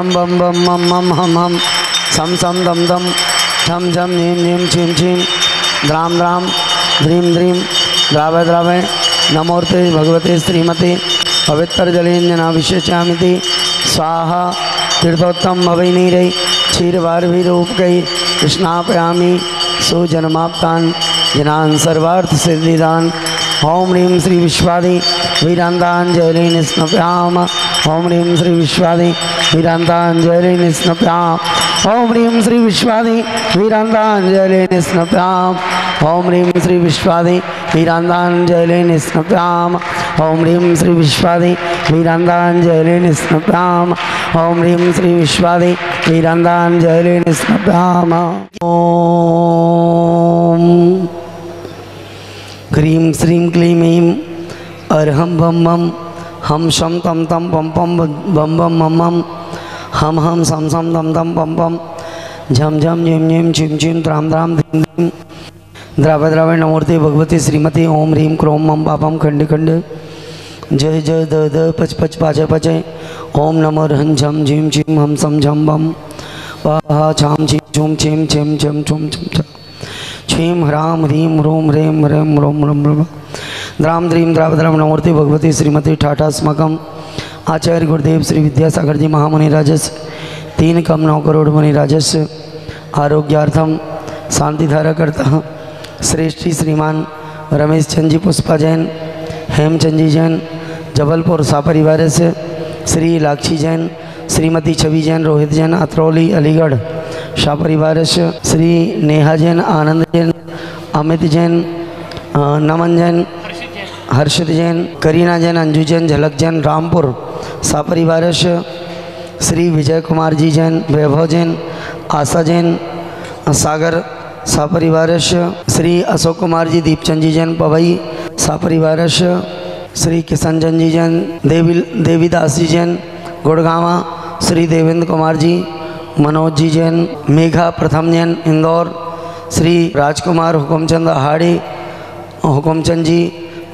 हम बम बम मम मम हम हम सम सम दम दम झम झम झीम झीम छीम छीम द्राम द्राम ध्रीम ध्रीम द्रावय द्रावय नमोर्ते भगवते श्रीमते पवित्र जलेन्जनाभिषेचामिति स्वाहा तीर्थोत्तम भवैनीरै क्षीरवारभिरूपकै कृष्णापयामि सुजन्माप्तान् जनान् सर्वार्थसिद्धिदान् ॐ ह्रीं श्री विश्वादि वीरान्ताञ्जलिं स्नप्याम ॐ ह्रीं श्री विश्वादि वीरान्ताञ्जलिं स्नप्याम ओम ह्रीं श्री विश्वादि वीरान्ताञ्जलिं स्नप्याम ॐ ह्रीं श्री विश्वादि वीरान्ताञ्जलिं स्नप्याम ॐ ह्रीं श्री विश्वादि वीरान्ताञ्जलिं स्नप्याम ॐ ह्रीं श्री विश्वादि वीरान्ताञ्जलिं स्नप्याम ॐ क्रीं श्रीं क्लीं ऐं अर्हं बम हम शम तम तम पम पम बम बम मम मम। हम हम सम सम दम दम पम पम। झम झम झिम झिम छिम छिम त्राम त्राम धिम धिम द्राव द्रावण नमूर्ति भगवती श्रीमती ओम ह्रीं क्रोम मम पापम खंड खंड। जय जय द द पच पच पाचय पचय ओम नमो हं झम झिम छिम हम सम झम बम। वाह छाम छिम छुम छिम छिम छम छुम छुम। छम ह्राम ह्रीं ह्रूम ह्रेम ह्रेम रोम रम रम द्राम द्रीम द्रावद्राम नमूर्ति भगवती श्रीमती ठाठा स्मकम आचार्य गुरुदेव श्री विद्यासागर जी महामुनि राजस तीन कम नौ करोड़ मुनि राजस आरोग्यार्थम शांतिधारा करता श्रेष्ठी श्रीमान रमेश चंद जी पुष्पा जैन हेमचंद जी जैन जबलपुर सापरिवार से श्री लाक्षी जैन श्रीमती छवि जैन रोहित जैन अतरौली अलीगढ़ शाह परिवार से श्री नेहा जैन आनंद जैन अमित जैन नमन जैन हर्षित जैन करीना जैन अंजू जैन झलक जैन रामपुर सापरिवार श्री विजय कुमार जी जैन वैभव जैन आशा जैन सागर सापरिवार श्री अशोक कुमार जी दीपचंद जी जैन पवई सापरिवार श्री किशन चंद जी जैन देवी देवीदास जी जैन गुड़गावा, श्री देवेंद्र कुमार जी मनोज जी जैन मेघा प्रथम जैन इंदौर, श्री राजकुमार हुकुमचंद आहाड़ी हुकुमचंद जी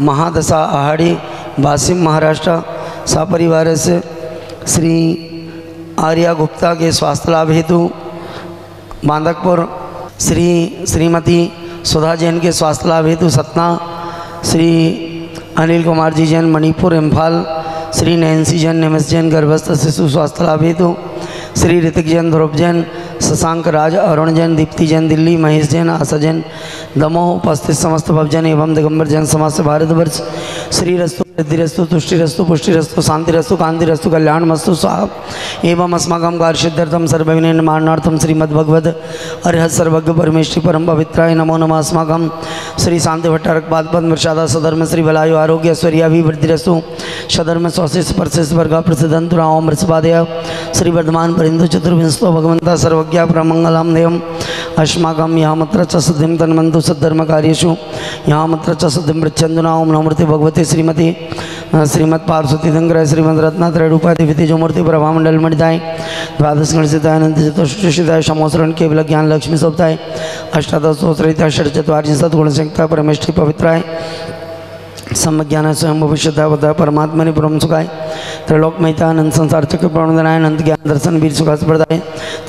महादशा आहाड़ी वासिम महाराष्ट्र सपरिवार से श्री आर्या गुप्ता के स्वास्थ्य लाभ हेतु बांदकपुर श्री श्रीमती सुधा जैन के स्वास्थ्य लाभ हेतु सतना, श्री अनिल कुमार जी जैन मणिपुर इम्फाल, श्री नैन्सी जैन निमिष जैन गर्भस्थ शिशु स्वास्थ्य लाभ हेतु, श्री ऋतिक जैन ध्रुव जैन शशांक राज, अरुण जैन, दीप्ति जैन, दिल्ली, महेश जैन, आशा जैन, दमोह, उपस्थित समस्त भवजन एवं दिगंबर जैन समाज से भारतवर्ष श्री रस्तु वृद्धिरस्तु तुष्टिरस्तु, पुष्टिरस्तु, शांतिरस्तु, कांतिरस्तु, कल्याणमस्तु, स्वाहा। एवं अस्माकं कार्यसिद्ध्यर्थं सर्वविनिर्माणार्थं श्रीमद्भगवद अर्हत सर्वज्ञ परमेष्टि परम पवित्राय नमो नमः अस्माकं श्री शांति भट्टारक पाद पद्म प्रसादा सधर्म श्री बलायु आरोग्य ऐश्वर्याभिवृद्धिरस्तु सधर्म स्वशिष परशिष वर्ग प्रसिद्धंतु राम वृषपादय श्री वर्धमान परिंदु चतुर्विंशतो भगवंता सर्वज्ञ प्रमंगलम देवम अस्माकं यामत्र च सिद्धिं तन्मन्तु सद्धर्मकार्येषु यामत्र च सिद्धिं पृच्छन्तु नमूर्ति भगवते श्रीमती श्रीमत् पार्वती दंग्रह श्रीमद रत्नात्रय रूपाधिपति जो प्रभामंडल मणिताय द्वादश गणसिताय समोसरण केवल ज्ञान लक्ष्मी सोपताय अष्टादश सोत्रिता षट चत्वारि सद्गुण संयुक्ता परमेष्टि पवित्राय सम्यज्ञान स्वयं भविष्यता परमात्मनि पुरम सुखाय। त्रैलोक महिता अनंत संसार चक्र प्रणोदनाय अनंत ज्ञान दर्शन वीर सुखा प्रदाय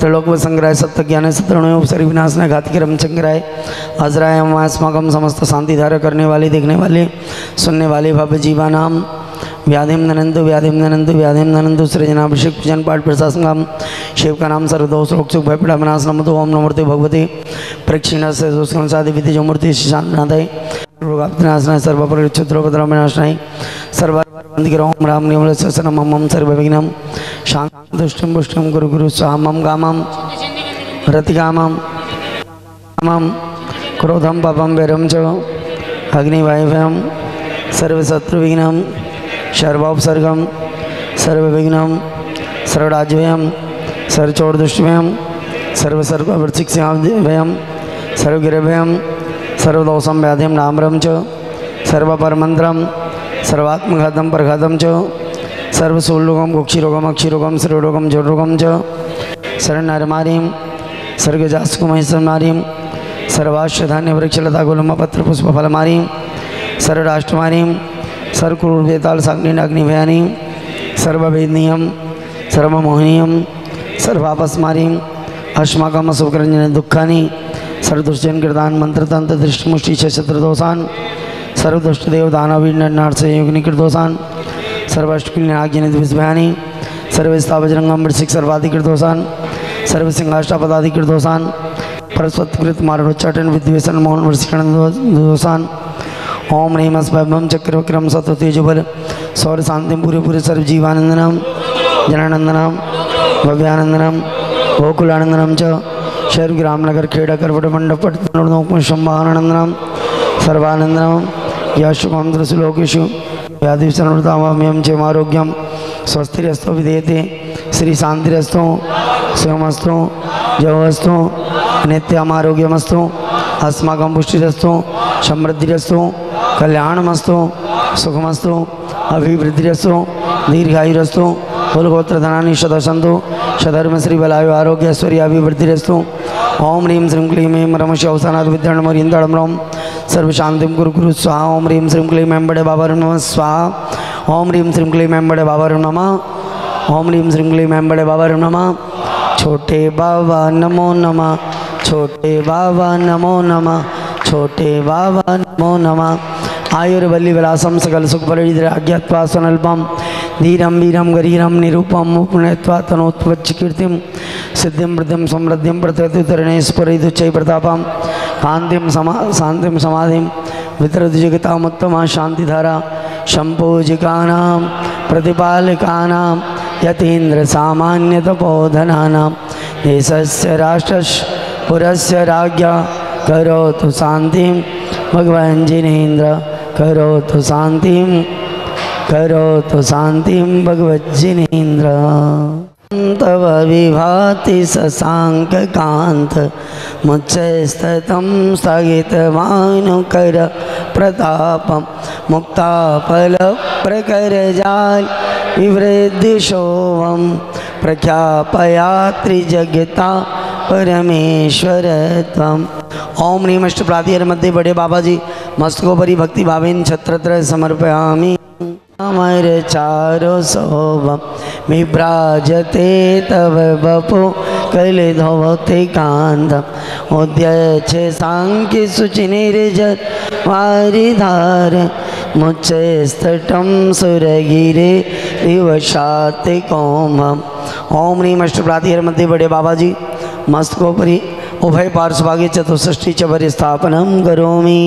त्रैलोक व संग्रह सत्य ज्ञान सत्रणय उपसरी विनाशनाय घाति क्रम संग्रह अजराय अस्माकम समस्त शांति धारा करने वाले, देखने वाले, सुनने वाले भव्य जीवा नाम व्याधिम ननंदु व्याधिम ननंदु व्याधिम ननंदु सृजनाभिषेक, पूजन, पाठ प्रशासनम शिव का नाम सर्वदोष रोग सुख भयपीड़ा विनाश नमो ओम नमूर्ति भगवती। प्रक्षिण से दुष्कंसादि विधि जो मूर्ति शांतनादय रोगाप्तनाशनाय सर्वपरिच्छुद्रोपद्रवनाशनाय सर्वबंधिकर राम निमल ससनम मम सर्वविघ्नम शांत दुष्टम पुष्टम गुरु गुरु स्वामम गामम रतिकामम कामम क्रोधम पापम वैरम च सर्वसर्ववृक्षिक्षभयम सर्वगिरभयम सर्वदोषम व्याधिम नामरम च सर्वपरमंत्रम सर्वात्मघातम प्रघातम च सर्वसूलोगम कुक्षिरोगम अक्षिरोगम श्रीरोगम जोरोगम च शरणनारमारीम सर्गजास्कुमहेश्वरमारीम सर्वाश्वधान्य वृक्षलता गुलम पत्र पुष्प फलमारीम सर्वराष्ट्रमारीम सर्वकुरुवेताल साग्नि अग्निभयानी सर्ववेदनीयम सर्वमोहनीयम सर्वापस्मारीं अस्माकं सुखरञ्जन दुःखानि सर्वदुष्टजन कृतान् मंत्रतंत्र दृष्टिमुष्टि शत्रुदोषान् सर्वदुष्टदेव दानवीर्नार्सयुग्निकृतोषान् सर्वाष्टकुल्याज्ञनिधिविस्भयानि सर्वस्तावजरंगम वृश्चिक सर्वाधिकृतोषान् सर्वसिंहाष्टापदाधिकृतोषान् परस्वत्कृत मारोच्चाटन विद्वेषण मोहन वृषिकण दोषान् ओम नम स्वयं चक्रविक्रम सत्व तेजबल सौर शांति पूरे पूरे सर्व जीवानंदनम जनानंदनम भव्यानंदनम गोकुलानंदनम च शैर रामनगर खेड़ा करवट मंडप शंभानंदनम सर्वानंदनम यशुमंद्रसुलोकेशु व्याधिशरणताम्यम चेमारोग्यम स्वस्तिरस्तो विधेयते श्री शांतिरस्तो शिवमस्तु जवस्तु नित्यमारोग्यमस्तु अस्माकं पुष्टिरस्तु समृद्धिरस्तु कल्याणमस्तु सुखमस्तु अभिवृद्धिरस्तु, दीर्घायुरस्तु, कुलगोत्रधनानि शतसन्तु सधर्म श्री बलायु आरोग्य ऐश्वर्य अभिवृद्धिरस्तु। ओम ह्रीं श्रीं क्लीं ऐं रमश अवसानाथ विद्याणमरिन्दळं रोम सर्वशान्तिं कुरु कुरु स्वाहा। ओम ह्रीं श्रीं क्लीं एंबड़े बाबर नमः स्वाहा। ओम ह्रीं श्रीं क्लीं एंबड़े बाबर नमः ओम ह्रीं श्रीं क्लीं एंबड़े बाबर नमः छोटे बाबा नमो नमः। छोटे बाबा नमो नमः। छोटे बाबा नमो नमः। आयुर्वल्ली विलासम सकल सुख परिद्राज्ञत्वा स्वनल्पम धीरम वीरम गरीरम निरूपम उपनयत्वा तनोत्पच्च कीर्तिम सिद्धिं वृद्धिं समृद्धिं प्रत्यतुतरणेश्वरैदुच्चै प्रतापं कान्तिं समा शान्तिं समाधिं वितरति जगतामुत्तमा शान्तिधारा शम्पूजिकानां प्रतिपालकानां यतीन्द्रसामान्यतपोधनानां देशस्य राष्ट्रस्य पुरस्य राज्ञा करोतु शान्तिं भगवान् जिनेन्द्र करोतु शान्तिं करोतु शान्तिं भगवज्जिनेन्द्र। तव विभाति शशाङ्ककान्त मुच्चैस्ततं स्थगितमानुकर प्रतापं, मुक्ताफलप्रकरजाल विवृद्धिशोभं प्रख्यापयात्रिजगता परमेश्वर त्वम ओम नीमष्ट प्रातिहर मध्य बड़े बाबा जी मस्तकोपरि भक्ति भावेन छत्रत्र समर्पयामि। अमर चारो शोभम विभ्राजते तव बपो कल धोते कांदम उद्यचे सांख्य शुचि निर्जत वारिधार स्तटम सुरगिरे दिवशाते कोमम ओम ह्रीम अष्ट प्रातिहर मध्य बड़े बाबा जी मस्तकोपरि उभय पार्श्वभागे चतुष्षष्टि च स्थापनं करोमि।